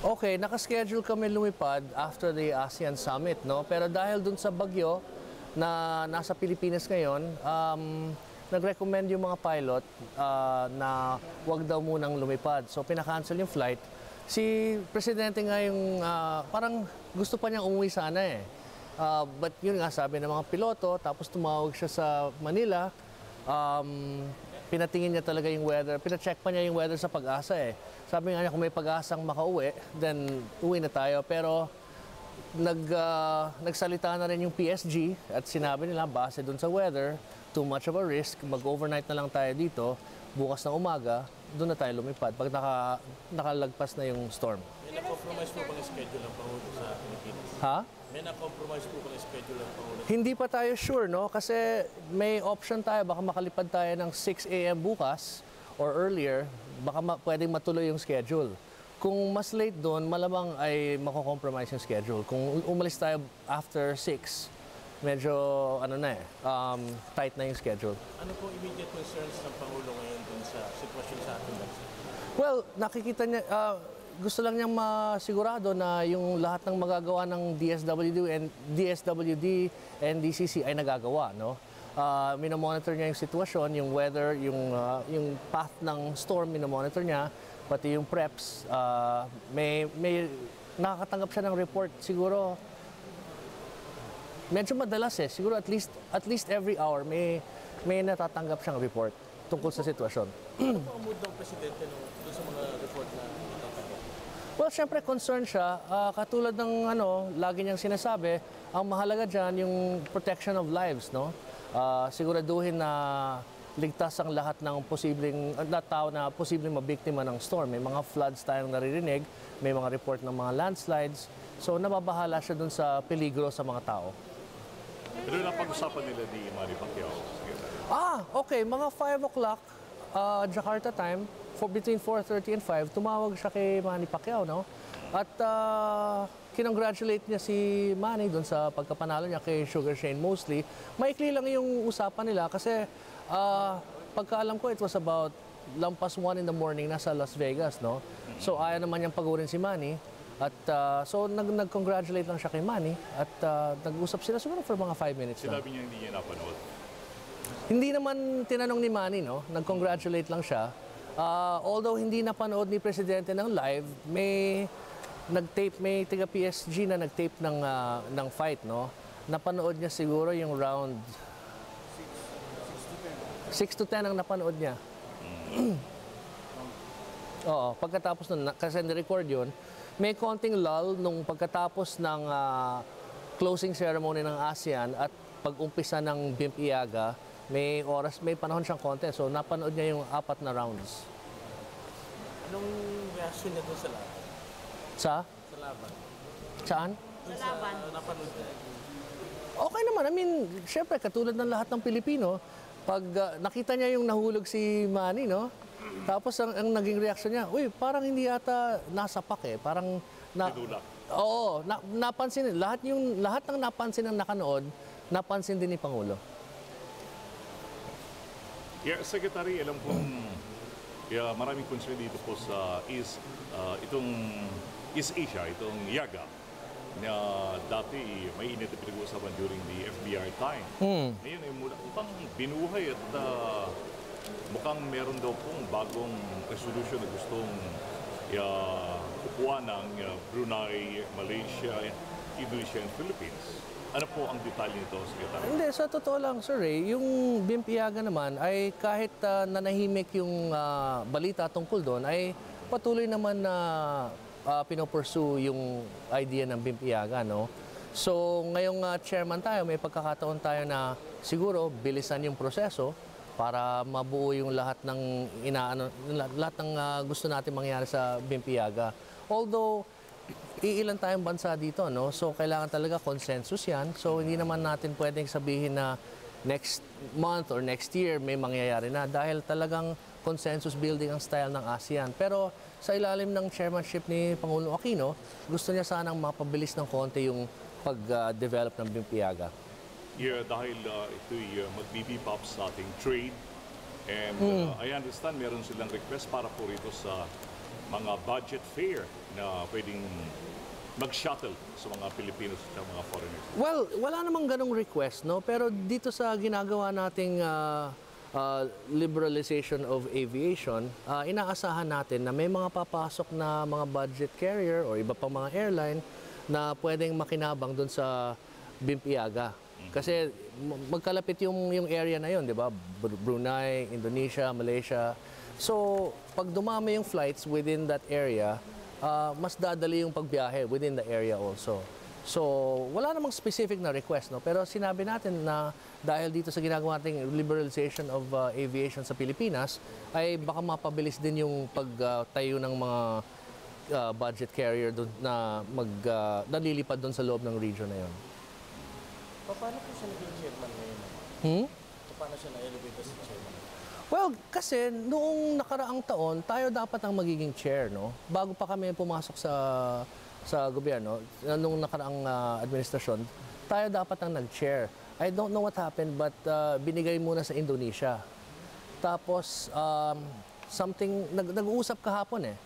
Okay, nakaschedule kami lumipad after the ASEAN Summit, no? Pero dahil dun sa bagyo na nasa Pilipinas ngayon, um, nag-recommend yung mga pilot ah, na wag daw munang lumipad. So pinakancel yung flight. Si Presidente nga yung ah, parang gusto pa niyang umuwi sana eh. Ah, but yun nga sabi ng mga piloto, tapos tumawag siya sa Manila, um, pinatingin niya talaga yung weather, pinacheck pa niya yung weather sa pag-asa eh. Sabi nga niya kung may pag-asang makauwi, then uwi na tayo. Pero nag, ah, nagsalita na rin yung PSG at sinabi nila base dun sa weather, too much of a risk, mag-overnight na lang tayo dito, bukas ng umaga, doon na tayo lumipad pag naka, nakalagpas na yung storm. May na-compromise po bang schedule ng Pangulo sa Pilipinas? Ha? May na-compromise po bang schedule ng Pangulo? Hindi pa tayo sure, no? Kasi may option tayo, baka makalipad tayo ng 6 a.m. bukas or earlier, baka ma- pwedeng matuloy yung schedule. Kung mas late doon, malamang ay mako-compromise yung schedule. Kung umalis tayo after 6, medyo ano na eh, um, tight na yung schedule. Ano po immediate concerns ng Pangulo sitwasyon sa ating? Well, nakikita niya, ah, gusto lang niyang masigurado na yung lahat ng magagawa ng DSWD and DSWD and DCC ay nagagawa, no? Uh, minomonitor niya yung sitwasyon, yung weather, yung ah, yung path ng storm minomonitor niya, pati yung preps. ah, may may nakakatanggap siya ng report siguro medyo madalas eh. Siguro at least at least every hour may may natatanggap siyang report tungkol sa sitwasyon. Ano ang mood ng Presidente nung, dun sa mga report na? Well, syempre concerned siya. Ah, katulad ng ano, lagi niyang sinasabi, ang mahalaga dyan yung protection of lives, no? Ah, siguraduhin na ligtas ang lahat ng posibleng uh, lahat tao na posibleng mabiktima ng storm. May mga floods tayong naririnig, may mga report ng mga landslides. So nababahala siya dun sa peligro sa mga tao. Pero napag-usapan nila ni Manny Pacquiao. Ah, okay. Mga 5 o'clock uh, Jakarta time, for between 4.30 and 5, tumawag siya kay Manny Pacquiao, no? At uh, kinongratulate niya si Manny doon sa pagkapanalo niya kay Sugar Shane mostly. Maikli lang yung usapan nila kasi uh, pagkaalam ko, it was about lampas 1 in the morning nasa Las Vegas, no? So ayaw naman niyang pagurin si Manny. At uh, so nag- nag-congratulate lang siya kay Manny at uh, nag-usap sila siguro for mga 5 minutes. Sinabi niya hindi niya napanood. Hindi naman tinanong ni Manny, no? Nag-congratulate lang siya. Ah, although hindi napanood ni Presidente ng live, may nag-tape, may taga PSG na nag-tape ng, ah, ng fight, no? Napanood niya siguro yung round 6 to 10 ang napanood niya. Oo, pagkatapos nun, kasi ni-record yun, may konting lull nung pagkatapos ng ah, closing ceremony ng ASEAN at pag-umpisa ng BIMP Iaga, may oras, may panahon siyang konti. So, napanood niya yung apat na rounds. Anong reaction niya dun sa laban? Sa? Sa laban? Saan? Dun sa napanood niya. Okay naman. I mean, syempre, katulad ng lahat ng Pilipino, pag ah, nakita niya yung nahulog si Manny, no? Tapos ang, ang naging reaction niya, uy, parang hindi ata nasapak eh. Parang na, Tinulak. Oo, na, napansin lahat yung lahat ng napansin ng nakanood, napansin din ni Pangulo. Yeah, Secretary, alam kong yeah, maraming concern dito po sa East, ah, itong East Asia, itong Yaga, na dati may init na pinag-uusapan during the FBR time. Ngayon ay mula, mukhang binuhay at ah, mukhang meron daw pong bagong resolution na gustong yeah, kukuha ng ah, Brunei, Malaysia, Indonesia, and Philippines. Ano po ang detalye nito, Secretary? Hindi, sa totoo lang, sir, eh, yung Bimpiaga naman ay kahit ah, nanahimik yung ah, balita tungkol doon, ay patuloy naman na uh, pinopursue yung idea ng Bimpiaga, no? So, ngayong ah, chairman tayo, may pagkakataon tayo na siguro bilisan yung proseso para mabuo yung lahat ng inaano lahat ng ah, gusto natin mangyari sa Bimpiaga. Although iilan tayong bansa dito, no? So, kailangan talaga consensus yan. So, hindi naman natin pwedeng sabihin na next month or next year may mangyayari na dahil talagang consensus building ang style ng ASEAN. Pero sa ilalim ng chairmanship ni Pangulong Aquino, gusto niya sanang mapabilis ng konti yung pag-develop ng Bimpiaga. Yeah, dahil uh, ito'y uh, mag-BB pop sa ating trade. And uh, I understand meron silang request para po rito sa mga budget fare na pwedeng mag-shuttle sa mga Pilipinos at mga foreigners? Well, wala namang ganong request, no? Pero dito sa ginagawa nating ah, ah, liberalization of aviation, ah, inaasahan natin na may mga papasok na mga budget carrier o iba pang mga airline na pwedeng makinabang doon sa Bimpiaga. Kasi m- magkalapit yung yung area na yon, 'di ba? Br- Brunei, Indonesia, Malaysia. So, pag dumami yung flights within that area, ah, mas dadali yung pagbiyahe within the area also. So, wala namang specific na request, no? Pero sinabi natin na dahil dito sa ginagawa nating liberalization of uh, aviation sa Pilipinas, ay baka mapabilis din yung pagtayo ng mga uh, budget carrier doon na mag uh, nalilipad doon sa loob ng region na yon. Paano po siya naging chairman ngayon? Hmm? Paano siya na-elevate as chairman? Well, kasi noong nakaraang taon, tayo dapat ang magiging chair, no? Bago pa kami pumasok sa sa gobyerno, nung nakaraang uh, administrasyon, tayo dapat ang nag-chair. I don't know what happened, but uh, binigay muna sa Indonesia. Tapos, um, something, nag, nag-uusap kahapon eh.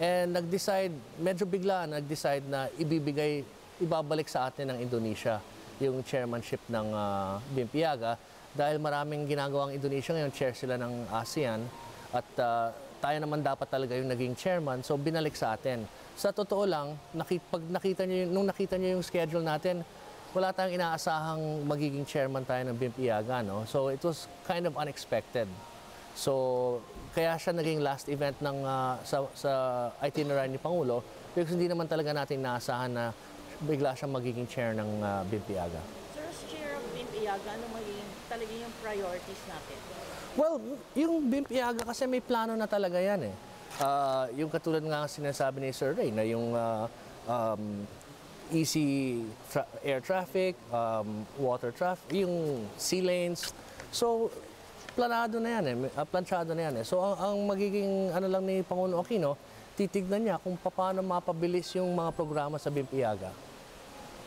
And nag-decide, medyo biglaan, nag-decide na ibibigay, ibabalik sa atin ng Indonesia yung chairmanship ng uh, Bimpiaga dahil maraming ginagawang Indonesia ngayon, chair sila ng ASEAN at uh, tayo naman dapat talaga yung naging chairman, so binalik sa atin. Sa totoo lang, nakit, pag nakita niyo, nung nakita niyo yung schedule natin, wala tayong inaasahang magiging chairman tayo ng Bimpiaga, no? So it was kind of unexpected. So kaya siya naging last event ng ah, sa, sa itinerary ni Pangulo because hindi naman talaga natin naasahan na bigla siyang magiging chair ng uh, chair of BIMPIAGA, ano magiging talaga yung priorities natin? Well, yung Bimpiaga kasi may plano na talaga yan eh. Ah, yung katulad nga sinasabi ni Sir Ray na yung ah, um, easy tra- air traffic, um, water traffic, yung sea lanes. So, planado na yan eh, ah, planchado na yan eh. So, ang, ang magiging ano lang ni Pangulo Aquino, titignan niya kung paano mapabilis yung mga programa sa Bimpiaga.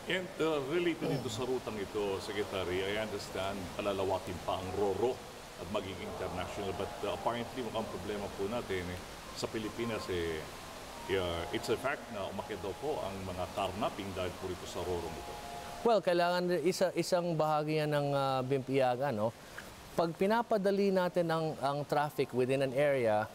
And uh, related dito sa rutang ito, Secretary, I understand palalawakin pa ang RORO at magiging international. But uh, apparently mukhang problema po natin eh, sa Pilipinas eh, yeah, it's a fact na umakyat daw po ang mga carnapping dahil po rito sa RORO ito. Well, kailangan isa, isang bahagi yan ng uh, Bimpiaga, no? Pag pinapadali natin ang, ang traffic within an area,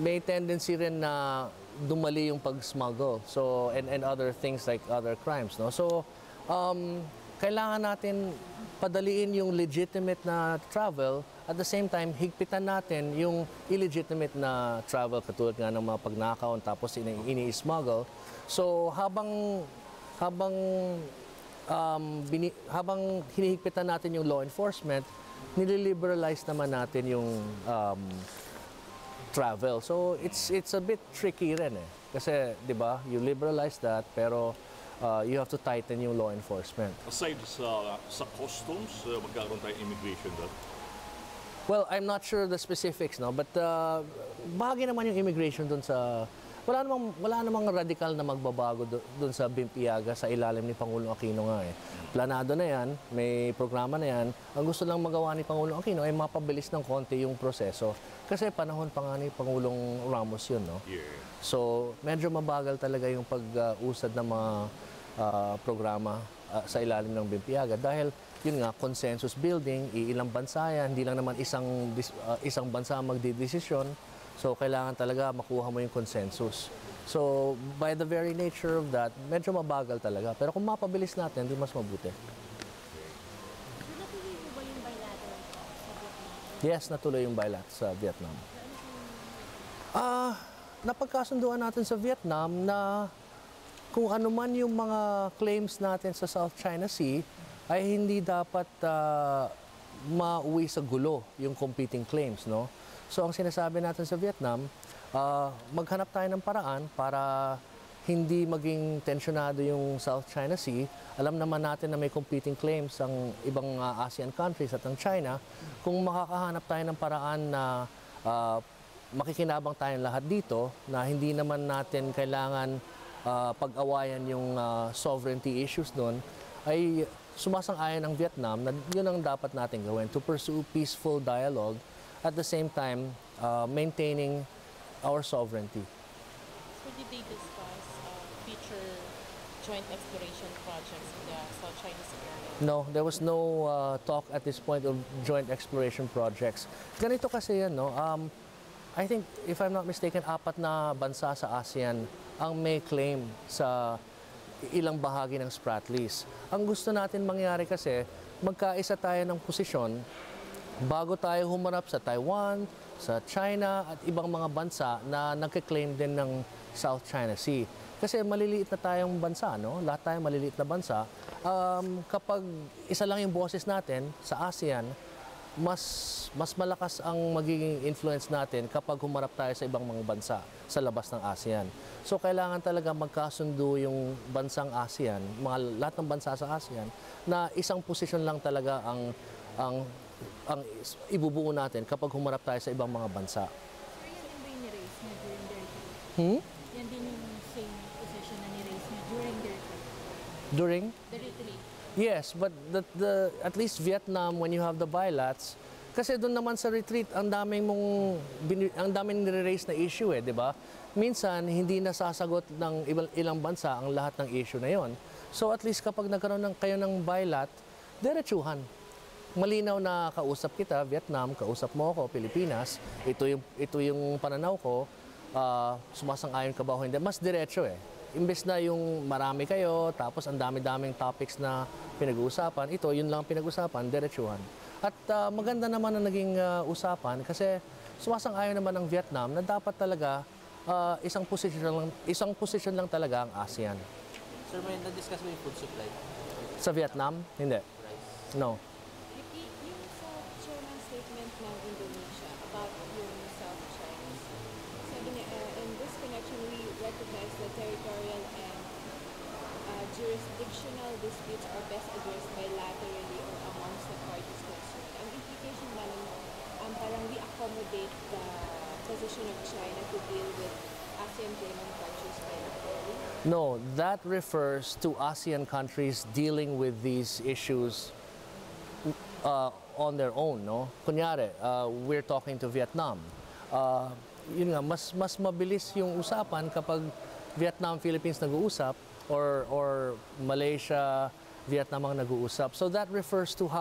may tendency rin na dumali yung pag-smuggle. So, and, and other things like other crimes, no? So, um, kailangan natin padaliin yung legitimate na travel at the same time higpitan natin yung illegitimate na travel katulad nga ng mga pagnakaw tapos ini- ini-smuggle. So habang habang um, bini, habang hinihigpitan natin yung law enforcement, nililiberalize naman natin yung um, travel. So it's it's a bit tricky rin eh. Kasi 'di ba, you liberalize that pero uh, you have to tighten yung law enforcement. Aside sa, sa customs, uh, magkaroon tayong immigration doon. Well, I'm not sure the specifics, no, but uh, bahagi naman yung immigration doon sa wala namang wala namang radikal na magbabago doon sa Bimpiaga sa ilalim ni Pangulong Aquino nga eh. Planado na 'yan, may programa na 'yan. Ang gusto lang magawa ni Pangulong Aquino ay mapabilis ng konti yung proseso kasi panahon pa nga ni Pangulong Ramos 'yun, no. Yeah. So, medyo mabagal talaga yung pag-usad ng mga ah, programa ah, sa ilalim ng Bimpiaga dahil yun nga consensus building, iilang bansa yan, hindi lang naman isang ah, isang bansa ang magdidesisyon. So, kailangan talaga makuha mo yung consensus. So, by the very nature of that, medyo mabagal talaga. Pero kung mapabilis natin, di mas mabuti. Yes, natuloy yung bilat sa Vietnam. Ah, napagkasunduan natin sa Vietnam na kung ano man yung mga claims natin sa South China Sea ay hindi dapat ah, mauwi sa gulo yung competing claims, no? So ang sinasabi natin sa Vietnam, ah, maghanap tayo ng paraan para hindi maging tensyonado yung South China Sea. Alam naman natin na may competing claims ang ibang ah, ASEAN countries at ang China. Kung makakahanap tayo ng paraan na ah, makikinabang tayong lahat dito, na hindi naman natin kailangan ah, pag-awayan yung ah, sovereignty issues doon, ay sumasang-ayon ang Vietnam na yun ang dapat natin gawin to pursue peaceful dialogue at the same time uh, maintaining our sovereignty. did they discuss uh, future joint exploration projects in the South China Sea area? No, there was no uh, talk at this point of joint exploration projects. Ganito kasi yan, no? Um, I think, if I'm not mistaken, apat na bansa sa ASEAN ang may claim sa ilang bahagi ng Spratlys. Ang gusto natin mangyari kasi, magkaisa tayo ng posisyon bago tayo humarap sa Taiwan, sa China at ibang mga bansa na nagke-claim din ng South China Sea. Kasi maliliit na tayong bansa, no? Lahat tayo maliliit na bansa. Um, kapag isa lang yung boses natin sa ASEAN, mas mas malakas ang magiging influence natin kapag humarap tayo sa ibang mga bansa sa labas ng ASEAN. So kailangan talaga magkasundo yung bansang ASEAN, mga lahat ng bansa sa ASEAN na isang posisyon lang talaga ang ang ang ibubuo natin kapag humarap tayo sa ibang mga bansa. Sir, yan din ba yung ni-raise niya during their trip? Hmm? Yan din yung same position na ni-raise niya during their trip? During The retreat? Yes, but the, the at least Vietnam when you have the bilats kasi doon naman sa retreat ang daming mong ang daming nire-raise na issue eh, 'di ba? Minsan hindi nasasagot ng ilang bansa ang lahat ng issue na 'yon. So at least kapag nagkaroon ng kayo ng bilat, diretsuhan. Malinaw na kausap kita, Vietnam, kausap mo ako, Pilipinas, ito yung ito yung pananaw ko, ah, sumasang-ayon ka ba o hindi? Mas diretso eh. Imbes na yung marami kayo, tapos ang dami-daming topics na pinag-uusapan, ito, yun lang ang pinag-usapan, diretsuhan. At ah, maganda naman ang naging ah, usapan kasi sumasang-ayon naman ng Vietnam na dapat talaga ah, isang position lang isang position lang talaga ang ASEAN. Sir, may na-discuss mo yung food supply? Sa Vietnam, hindi. Rice? No. Recognize the territorial and uh, jurisdictional disputes are best addressed bilaterally or amongst the parties concerned. Ang implication ba nun, um, parang we accommodate the position of China to deal with ASEAN claimant countries bilaterally? No, that refers to ASEAN countries dealing with these issues uh, on their own, no? Kunyari, uh, we're talking to Vietnam. Uh, yun nga, mas mas mabilis yung usapan kapag Vietnam Philippines nag-uusap or or Malaysia Vietnam ang nag-uusap. So that refers to how